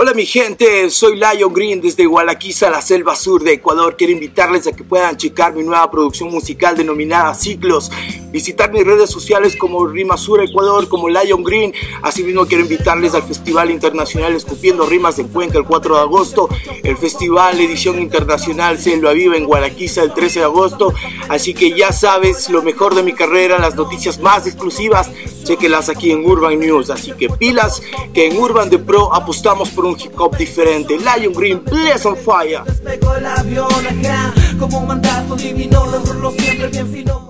Hola mi gente, soy Lion Green desde Gualaquiza, la selva sur de Ecuador. Quiero invitarles a que puedan checar mi nueva producción musical denominada Ciclos. Visitar mis redes sociales como Rima Sur Ecuador, como Lion Green. Asimismo quiero invitarles al Festival Internacional Escupiendo Rimas de Cuenca el 4 de agosto. El Festival Edición Internacional Selva Viva en Gualaquiza el 13 de agosto. Así que ya sabes lo mejor de mi carrera, las noticias más exclusivas chequelas aquí en Urban News. Así que pilas que en Urban de Pro apostamos por un hip hop diferente. Lion Green, Bless on Fire.